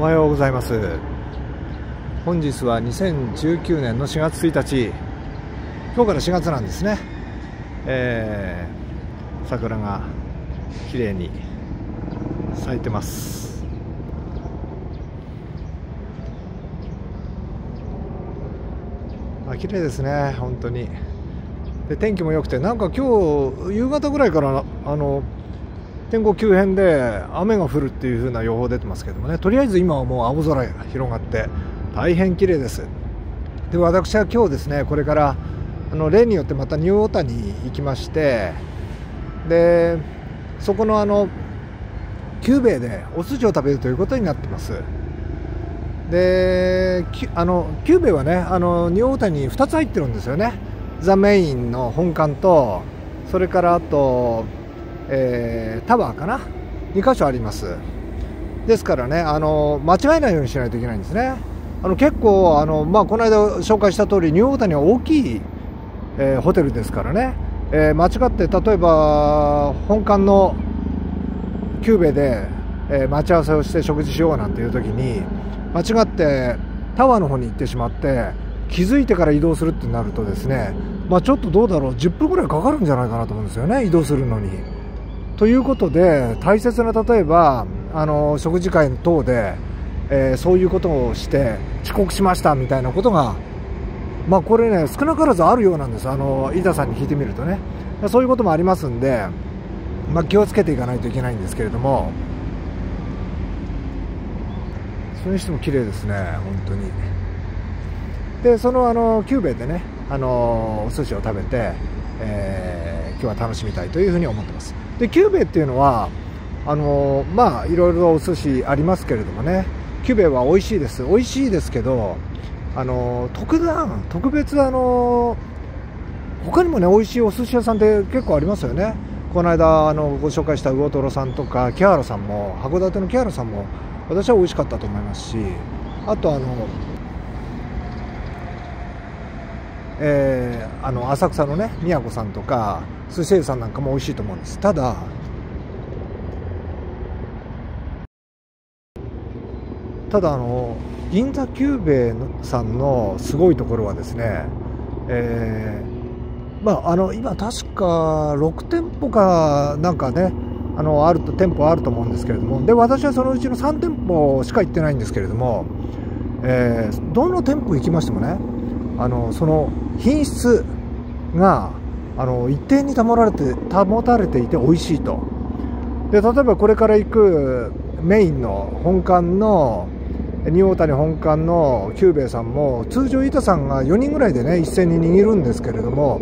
おはようございます。本日は2019年の4月1日。今日から4月なんですね、えー、桜が綺麗に咲いてます。あ綺麗ですね。本当に。で天気も良くてなんか今日夕方ぐらいからあの天候急変で雨が降るっていう風な予報出てますけどもね。とりあえず今はもう青空が広がって大変綺麗です。で私は今日ですねこれからあの例によってまたニューオータニ行きましてでそこのあのキューベイでお寿司を食べるということになってます。であのキューベイはねあのニューオータニ2つ入ってるんですよね。ザ・メインの本館とそれからあとえー、タワーかな？2箇所あります。ですからねあの間違えないようにしないといけないんですね。あの結構あの、まあ、この間紹介した通りニューオータニは大きい、えー、ホテルですからね、えー、間違って例えば本館の久兵衛で、え待ち合わせをして食事しようなんていう時に間違ってタワーの方に行ってしまって気づいてから移動するってなるとですね、まあ、ちょっとどうだろう10分ぐらいかかるんじゃないかなと思うんですよね移動するのに。ということで大切な例えばあの食事会等で、えー、そういうことをして遅刻しましたみたいなことがまあこれね少なからずあるようなんです。あの飯田さんに聞いてみるとね。そういうこともありますんで、まあ、気をつけていかないといけないんですけれども。それにしても綺麗ですね本当に。でそのあのキューベイでねあのお寿司を食べて、えー、今日は楽しみたいというふうに思ってます。で久兵衛っていうのはあのまあいろいろお寿司ありますけれどもね。久兵衛は美味しいです。美味しいですけどあの特段特別あの他にもね美味しいお寿司屋さんって結構ありますよね。この間あのご紹介した魚トロさんとか木原さんも函館の木原さんも私は美味しかったと思いますしあとあのえー、あの浅草のね宮子さんとか寿司屋さんなんかも美味しいと思うんです。ただただあの銀座久兵衛さんのすごいところはですね、えー、まあ、あの今確か6店舗かなんかねあのあると店舗あると思うんですけれどもで私はそのうちの3店舗しか行ってないんですけれども、えー、どの店舗行きましてもねあのその品質があの一定に保られて保たれていて美味しいと。で例えばこれから行くメインの本館の仁王谷本館の久兵衛さんも通常板さんが4人ぐらいでね一斉に握るんですけれども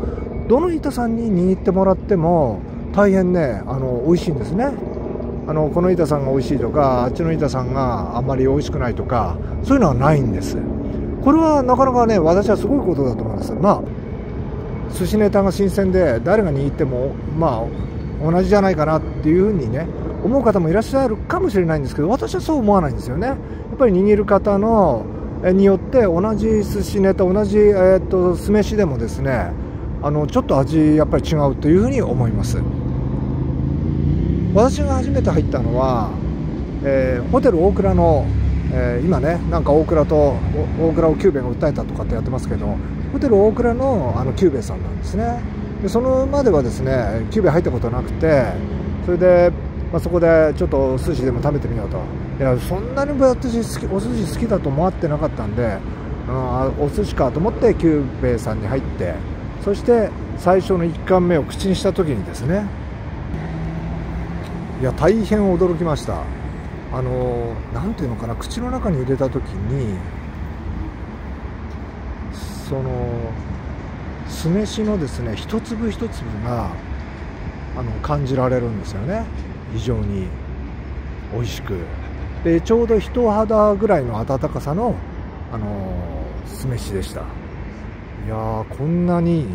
どの板さんに握ってもらっても大変ねあの美味しいんですね。あのこの板さんが美味しいとかあっちの板さんがあんまり美味しくないとかそういうのはないんです。これはなかなかね私はすごいことだと思うんです。まあ寿司ネタが新鮮で誰が握ってもまあ同じじゃないかなっていうふうにね思う方もいらっしゃるかもしれないんですけど私はそう思わないんですよね。やっぱり握る方のによって同じ寿司ネタ同じ、えーと、酢飯でもですねあのちょっと味やっぱり違うというふうに思います。私が初めて入ったのは、えー、ホテルオークラの、えー、今ねなんかオークラとオークラを久兵衛が訴えたとかってやってますけどホテルオークラのあの久兵衛さんなんですね。でそのまではですね久兵衛入ったことなくてそれで、まあ、そこでちょっとお寿司でも食べてみようと。いやそんなに私好きお寿司好きだと思ってなかったんで、うん、お寿司かと思ってキューベさんに入ってそして最初の1貫目を口にした時にですねいや大変驚きました。あの何ていうのかな口の中に入れた時にその酢飯のですね一粒一粒があの感じられるんですよね。非常に美味しく。でちょうど人肌ぐらいの温かさのあの酢飯でした。いやこんなに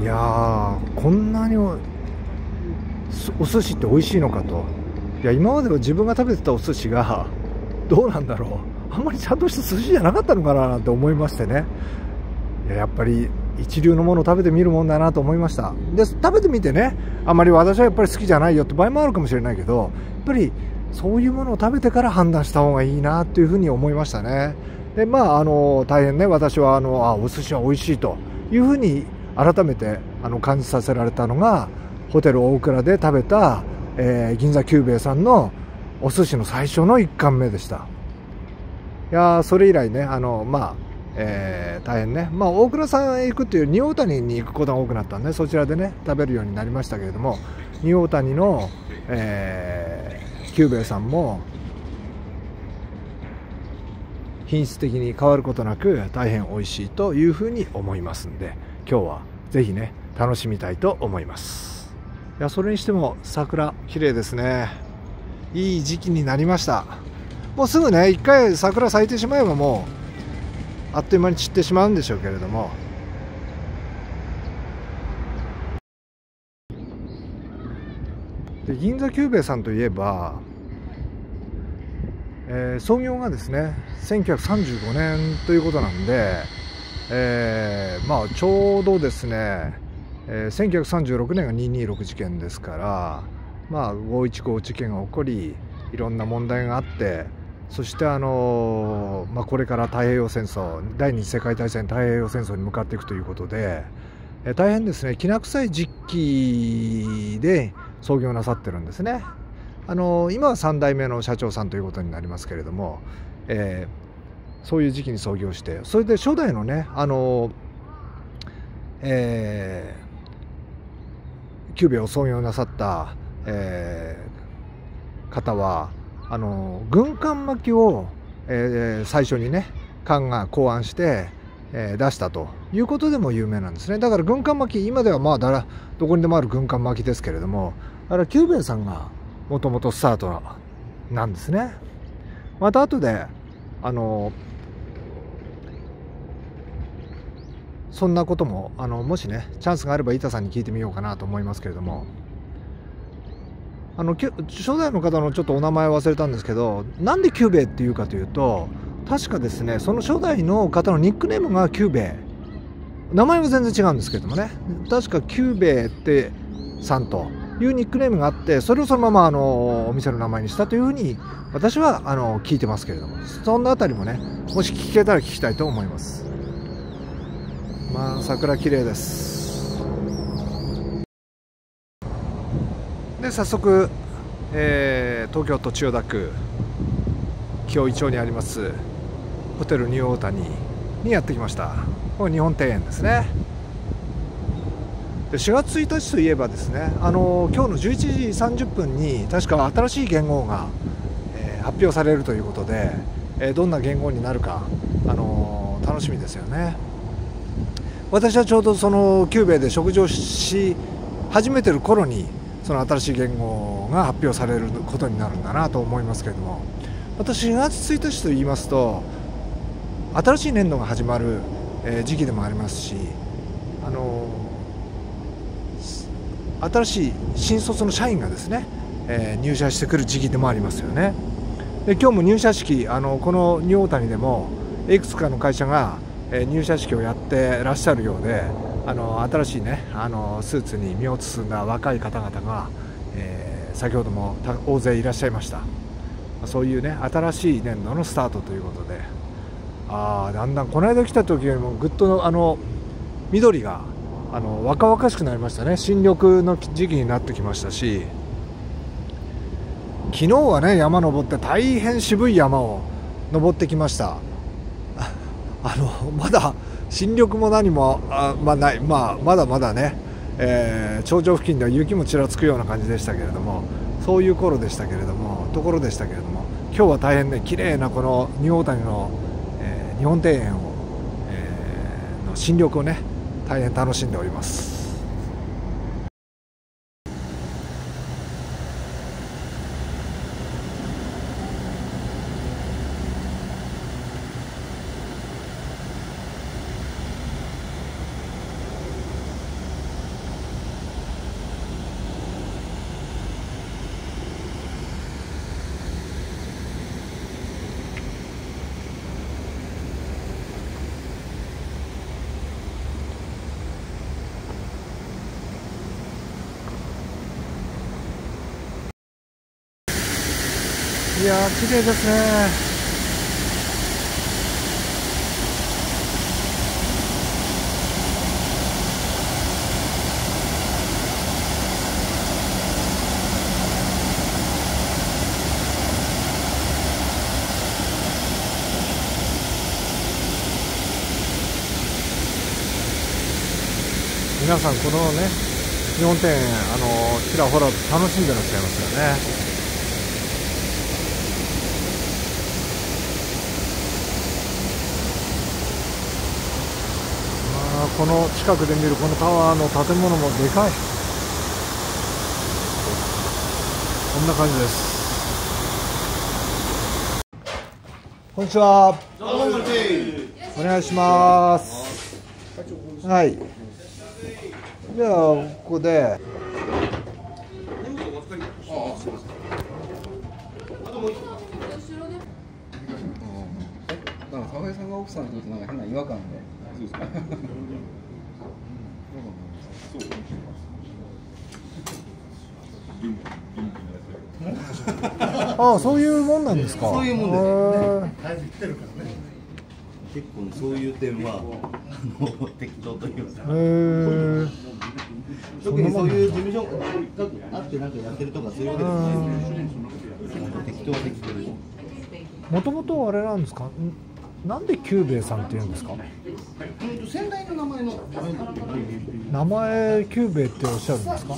いやこんなにお寿司って美味しいのかと。いや今までは自分が食べてたお寿司がどうなんだろう。あんまりちゃんとした寿司じゃなかったのかななんて思いましてね。いややっぱり一流のものを食べてみるもんだなと思いました。で食べてみてねあまり私はやっぱり好きじゃないよって場合もあるかもしれないけどやっぱりそういうものを食べてから判断した方がいいなというふうに思いましたね。でまああの大変ね私はあのあお寿司は美味しいというふうに改めてあの感じさせられたのがホテル大倉で食べた、えー、銀座久兵衛さんのお寿司の最初の1貫目でした。いやそれ以来ねあのまあえー、大変ね、まあ、大倉さんへ行くっていう仁王谷に行くことが多くなったんでそちらでね食べるようになりましたけれども仁王谷の、えー、久兵衛さんも品質的に変わることなく大変美味しいというふうに思いますんで今日はぜひね楽しみたいと思います。いやそれにしても桜綺麗ですね。いい時期になりました。もうすぐね一回桜咲いてしまえばもうあっという間に散ってしまうんでしょうけれども。で銀座久兵衛さんといえばえー、創業がですね1935年ということなんで、えー、まあ、ちょうどですね、えー、1936年が226事件ですから、まあ、515事件が起こりいろんな問題があってそして、あのまあ、これから太平洋戦争第二次世界大戦太平洋戦争に向かっていくということで、え大変ですねきな臭い時期で創業なさってるんですね。あの今は3代目の社長さんということになりますけれども、え、そういう時期に創業してそれで初代のねあの、えー、久兵衛を創業なさった、えー、方はあの軍艦巻きを、えー、最初にね艦が考案して、えー、出したということでも有名なんですね。だから軍艦巻き今ではまあだらどこにでもある軍艦巻きですけれどもあれキューベイさんがもともとスタートなんですね。また後であのそんなこともあのもしねチャンスがあれば板さんに聞いてみようかなと思いますけれども。あの初代の方のちょっとお名前忘れたんですけどなんでキューベイっていうかというと確かですねその初代の方のニックネームがキューベイ。名前は全然違うんですけどもね。確かキューベイってさんというニックネームがあってそれをそのままあのお店の名前にしたというふうに私はあの聞いてますけれども。そんなあたりもねもし聞けたら聞きたいと思います。まあ桜綺麗です。で早速、えー、東京都千代田区紀尾井町にありますホテルニューオータニにやってきました。これ日本庭園ですね。で4月1日といえばですねあの今日の11時30分に確か新しい元号が、えー、発表されるということで、えー、どんな元号になるか、あの楽しみですよね。私はちょうどそのキューベイで食事をし始めてる頃にその新しい元号が発表されることになるんだなと思いますけれども私4月1日と言いますと新しい年度が始まる時期でもありますしあの新しい新卒の社員がですね、入社してくる時期でもありますよね。で今日も入社式あのこのニューオータニでもいくつかの会社が、え、入社式をやってらっしゃるようであの新しいねあのスーツに身を包んだ若い方々が、えー、先ほども大勢いらっしゃいました。そういうね新しい年度のスタートということでああだんだんこの間来た時よりもぐっとあの緑があの若々しくなりましたね。新緑の時期になってきましたし昨日はね山登って大変渋い山を登ってきました。あのまだ新緑も何もあ、まあ、ない、まあ、まだまだね、えー、頂上付近では雪もちらつくような感じでしたけれどもそういう頃でしたけれどもところでしたけれども今日は大変ね綺麗なこの仁王谷の、えー、日本庭園を、えー、の新緑をね大変楽しんでおります。やー綺麗ですね。皆さんこのね日本庭園あのちらほら楽しんでらっしゃいますよね。この近くで見るこのタワーの建物もでかい。こんな感じです。こんにちは。お願いします。はい。ではここで。なんかさんが奥さんにとってなんか変な違和感で。そうですか。ああそういうもんなんですか。そういうもんですよね。結構ねそういう点はあの適当というか。へえ。特にそういう事務所があってなんかやってるとかそういうわけでもないので、結構適当はできてる。もともとあれなんですか？なんでキューベイさんって言うんですか？先代の名前の名前キューベイっておっしゃるんですか？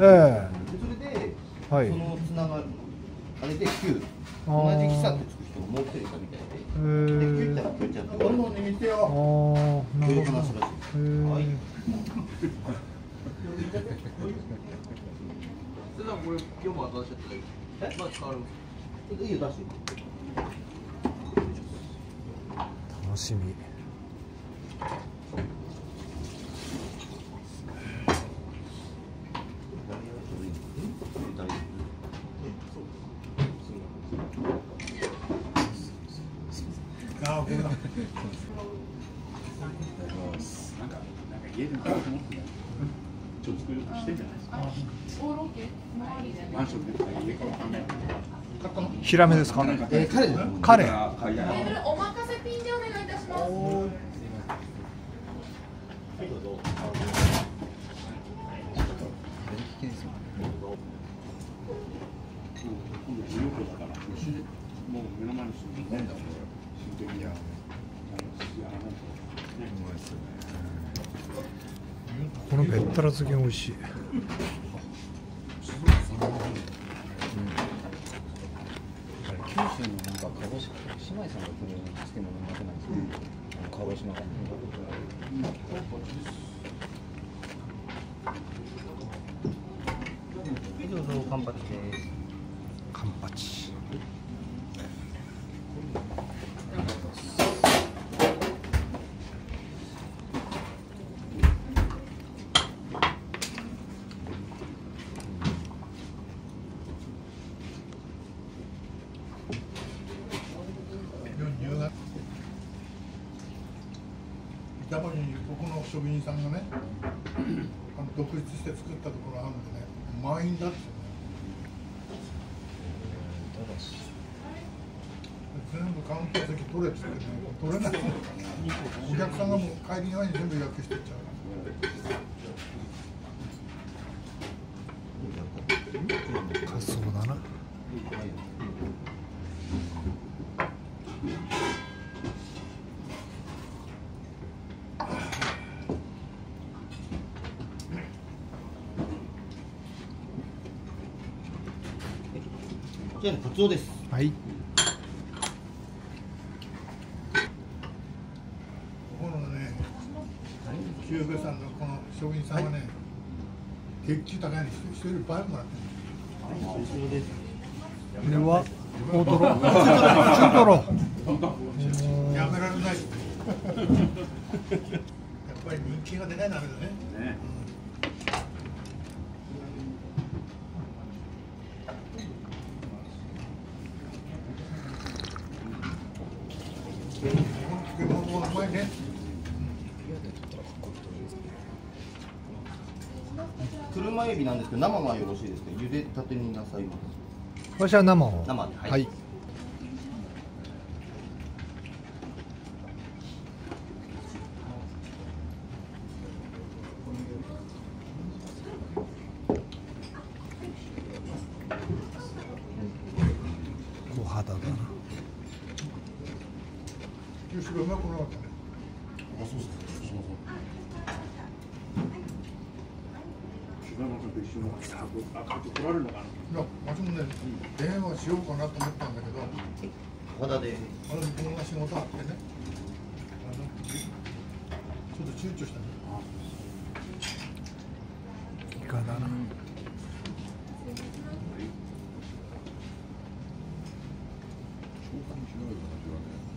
ええそれで、はいそのつながるあれで旧同じ喫茶ってつく人がもう一人いたみたいで、へーで旧ってのは旧ちゃんって俺の見てあよ。あ、なそういうるほど。話らしいです。へーはい。それでは これ今日も新しいやつでまあ使われますいいよ出して。楽しみ。家でもと思ってない。ちょっと作ろうとしてんじゃないですか。マンションで家かわかんない。ヒラメですか。えー、彼です。彼。お任このべったら漬け美味しい。九州のなんか鹿児島姉妹さんが来る漬物苦手なんですか、うん、鹿児島県の。うんうぞカンパチです。カンパチ。板森にここの職人さんがね あの独立して作ったところがあるんでね満員だって。全部カウンター席取れって言ってね取れないお客さんがもう帰り際に全部予約してっちゃう。カツオだな。ツオです。はい。ここのねさんのこの職人さんはね、月給高いの一人倍もらってるカツオです。これは大トロ。中トロ。やめられない やっぱり人気が出ないとダメだねね。この漬物もうまいね。車エビなんですけど、生はよろしいですか。茹でたてになさいます。私は生を。生ではい。はい小肌だな九州がうまくなかったねあ、そうですか。そうそう。柴山さんと一緒のあ、帰って来られるのかな。いや私もね電話しようかなと思ったんだけど小田であの自分が仕事あってねあのちょっと躊躇したね。イカだな。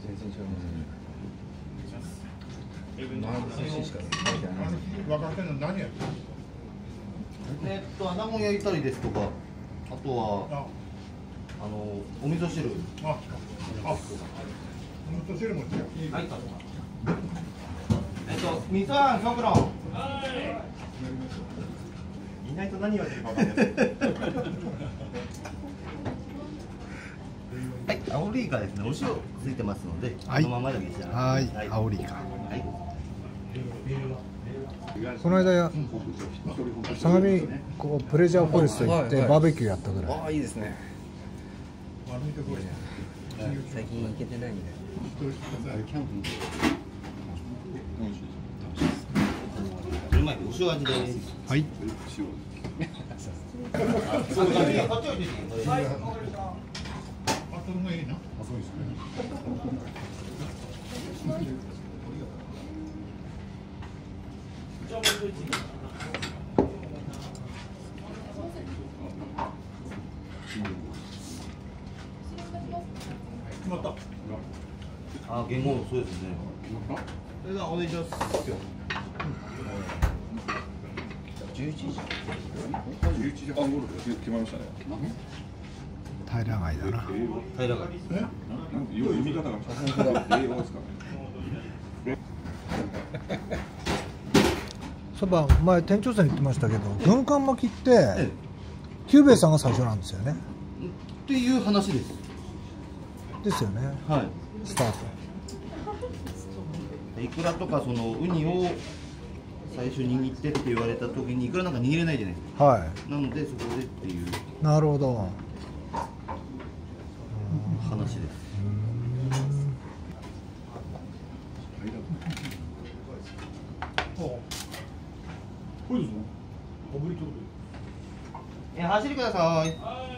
全然違いか書いてない。あの日若手の何やってるえっと穴子焼いたりですとかあとはあ。あのお味噌汁。ああ味噌汁も噌あん極論いないと何言わるか分かんないはい、アオリイカですね、お塩ついてますので、はい。このままで召し上がはいってください。アオリイカはい。この間相模こうプレジャーフォレスト行ってバーベキューやったぐらい。ああいいですね。悪い。ところ最近行けてないんで。一人くだお塩味です。はいあ、言語そうですね。それではお願いします。11時11時半頃で決まりましたね。平貝だな平らが。え？なん読み方が英語ですかね。そういえば前店長さん言ってましたけど軍艦巻きってえ久兵衛さんが最初なんですよねっていう話です。ですよねはい。スタートイクラとかそのウニを最初握ってって言われた時にイクラなんか握れないじゃないですはか。なのでそこでっていういなるほど話です。これですのえ走りください。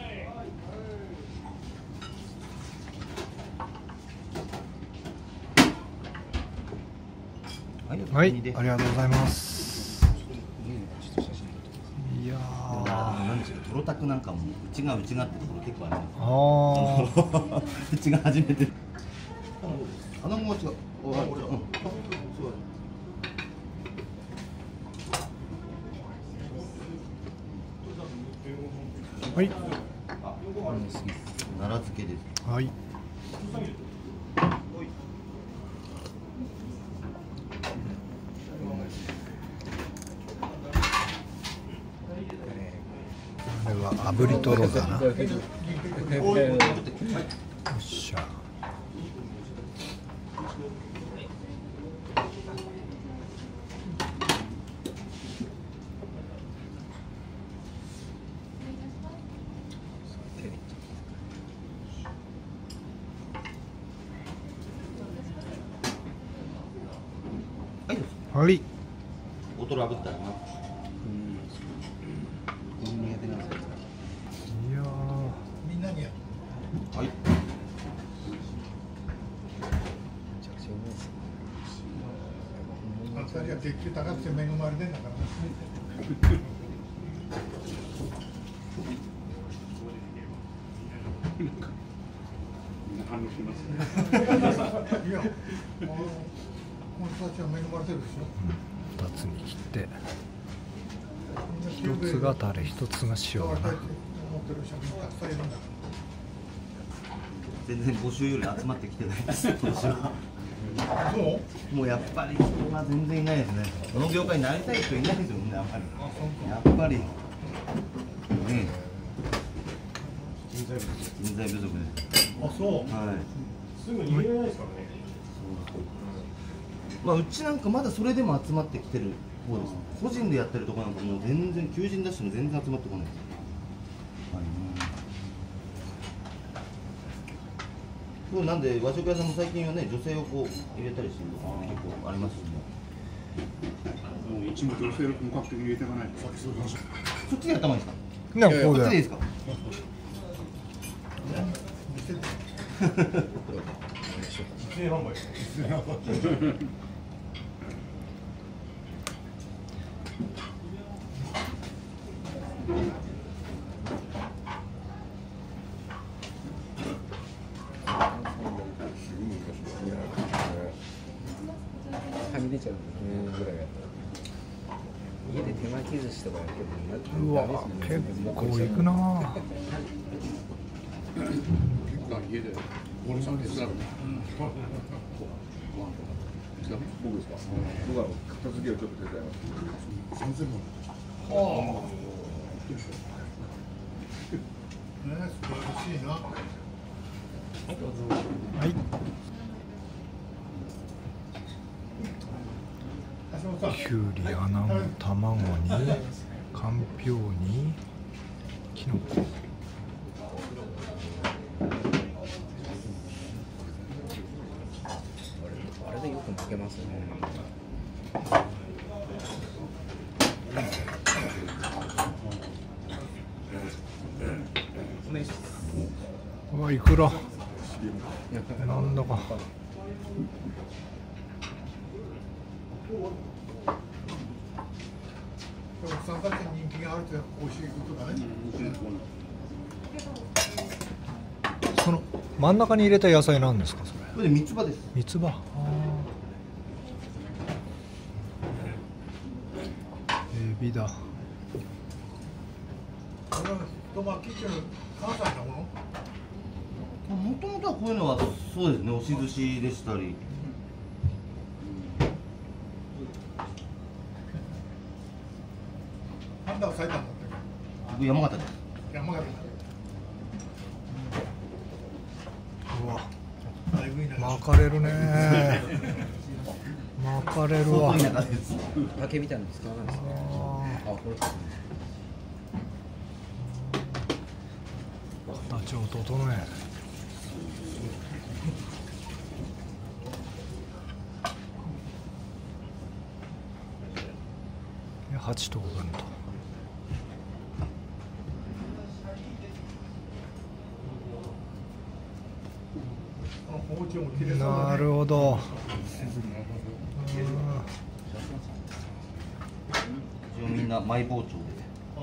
はい、ありがとうございます。いやなんでしょうトロタクなんかも内が内がってところ結構あるあー。うちが初めて。あのもう違ううんはい奈良漬けですはいこれは炙りトロだなよっしゃはい。どうぞはいい大トロ炙ったらな。やみん。なにやはいあ二人は鉄球高くて恵まれてんだからなみんな反応してますね。この人たちは恵まれてるでしょ。ー2つに切ってみんな1つがタレ1つが塩だな。全然募集より集まってきてないです。今年はもう？もうやっぱり人は全然いないですね。この業界になりたい人いないですよねやっぱり。やっぱりね。え人材不足で。あそう。はい。すぐ逃げれないですからね。まあうちなんかまだそれでも集まってきてる方です。個人でやってるとこなんかもう全然求人出しても全然集まってこない。でうなんで和食屋さんも最近はね女性をこう入れたりしてるとこ結構ありますしね。もう一部女性を本格的に入れていかないと。そっちでやった方がいいですか？ねこっちでいいですか？一年販売。はみ出ちゃうんだねぐらいやったら家で手巻き寿司とかやってるうわ結構いくな家で俺さん手伝う。僕。は片付けをちょっと手伝います。三千本。ね素晴らしいなはいきゅうり穴子卵にかんぴょうにきのこあれでよく負けますよね。うわいくら？なんだか。お客さんたちに人気があるって美味しいことだね。その真ん中に入れた野菜なんですかそれ？これで三つ葉です。三つ葉あーエビだ。もともとはこういうのはそうですね押し寿司でしたり。僕山形です。山形うわ。巻かれるね 巻かれるわ。竹みたいなの使わないです。ねああこれー形を整えで8等分とこの包丁も切れそうだねなるほど。一応みんなマイ包丁であ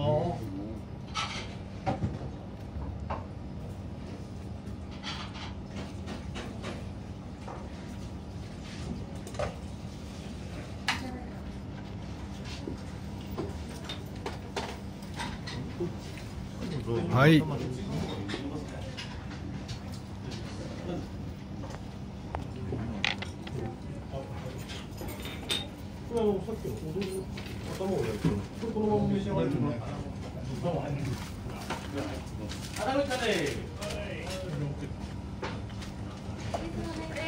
あはいこれあのさっきのお豆腐頭を焼いてる。これこのまま召し上がれるの。あり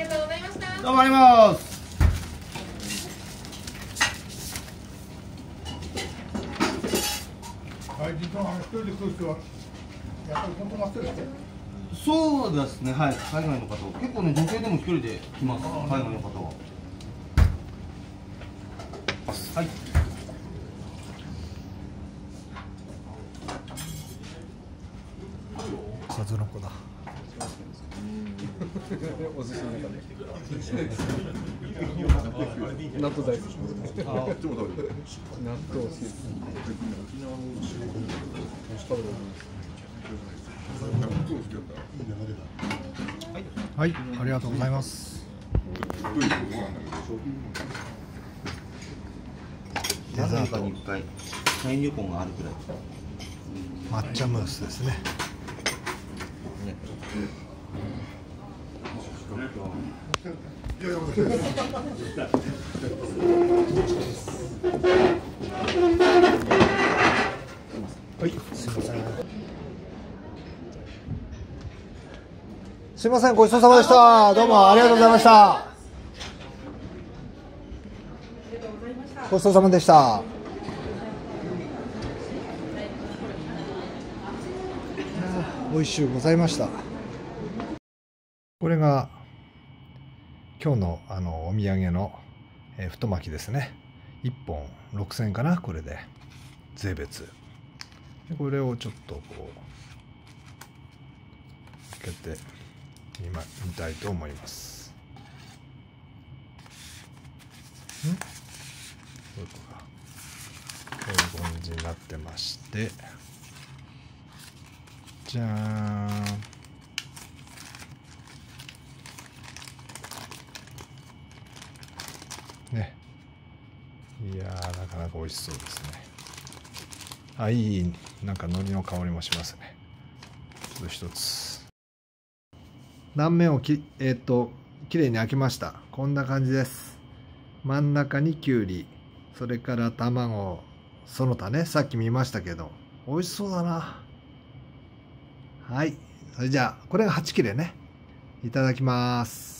がとうございました。どうもあります外人と一人で来る人はやっぱり本当まっすぐですねそうですねはい。海外の方結構ね女性でも一人で来ます。海外の方は。はい。数の子だ。お寿司の中で納豆大好き納豆好きです。はいありがとうございます。デザートに一回社員旅行があるくらい抹茶ムースです。ねいやいや私はいすいません。すいませんごちそうさまでした。どうもありがとうございました。ごちそうさまでした。美味しゅうございました。これが今日のあのお土産の、えー太巻きですね。1本6000円かなこれで。税別。でこれをちょっとこう開けてみま見たいと思います。ん？こういうことかこういう感じになってまして。じゃーんねいやーなかなか美味しそうですね。あいいなんか海苔の香りもしますね。ちょっと一つ。断面をきえっ、と綺麗に開けました。こんな感じです。真ん中にきゅうり。それから卵。その他ねさっき見ましたけど。美味しそうだな。はい。それじゃあこれが8切れね。いただきます。